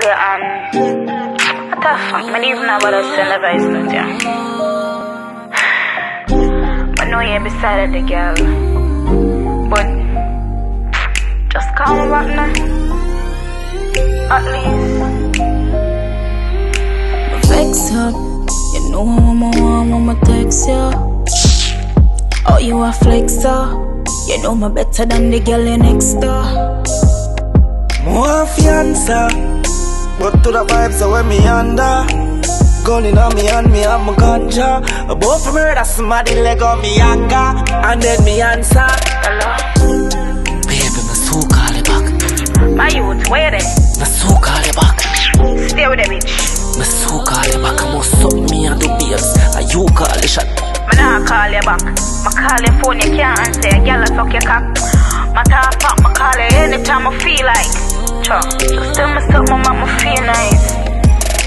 call you um what the fuck? I don't even know about to send a voice note yeah. But know you're beside the girl. But just call me back now. At least. Vex up, you know I'm a one, I'ma text ya. Oh, you a flexer. You know me better than the girl in next door. More fianza, but to the vibes so when me under. Gun in on me and me have my ganja. About for murder somebody leg on me anger, and then me answer. Hello? Baby, me so call you back. My youth, where they? Me so call you back. Stay with the bitch. Me so call you back. I must suck me and do beers. And you call the shot. Me nah call you back. Me call your phone, you can't answer. Girl, I suck your cock. My top fuck, me call you anytime I feel like. Something, make me feel nice.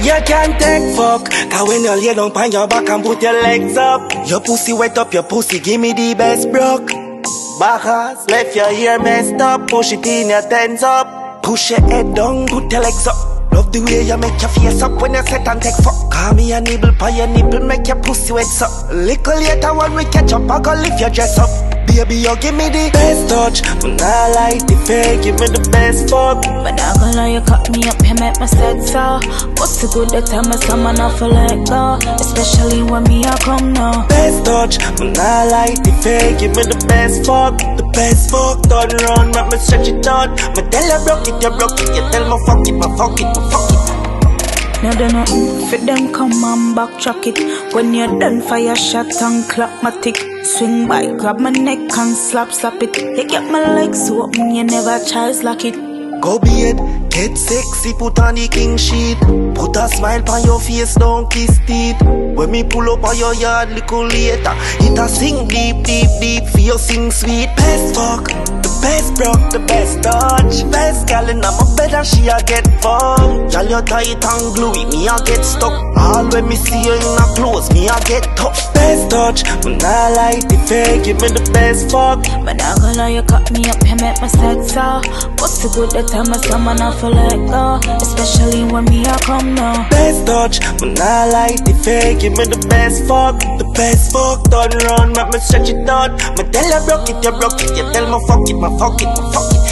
You can't take fuck. Cause when you lay down on your back and put your legs up Your pussy wet up, your pussy give me the best broke. Bajas, left your hair messed up Push it in your tens up. Push your head down, put your legs up. Love the way you make your face up when you set and take fuck. Call me a nibble by your nipple, make your pussy wet up. Little later when we catch up, I go lift your dress up Baby, you give me the best touch. When I like the fake, give me the best fuck. But I gonna lie, you cut me up, you make me sex so What's the good that time I someone off a let go? Especially when me I come now. Best touch. When I like the fake, give me the best fuck. The best fuck, turn around, make me stretch it out. Me tell you broke it, you broke it You tell me fuck it, me fuck it, me fuck it No do nothing for them come and backtrack it. When you're done fire shot and clap my tick. Swing by, grab my neck and slap slap it. You get my legs open, you never try slack it Go be get sexy, put on the king sheet. Put a smile on your face, don't kiss teeth. When me pull up on your yard, little later It a sing deep, deep, deep, for your sing sweet. Best fuck, the best broke, the best touch Best gal in my bed and she a get fucked. Gal you tight and gluey, me a get stuck. All when me see you in a clothes, me a get tough Best touch, when I like the fake, give me the best fuck. But I gonna lie, you cut me up, you make me sex so What's the good that time I someone off a let go? Especially when me I come now best touch. When I like the fake, give me the best fuck. The best fuck, turn around, make me stretch it out. Me tell you broke it, you broke it You tell me fuck it, me fuck it, me fuck it